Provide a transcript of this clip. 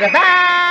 Bye-bye.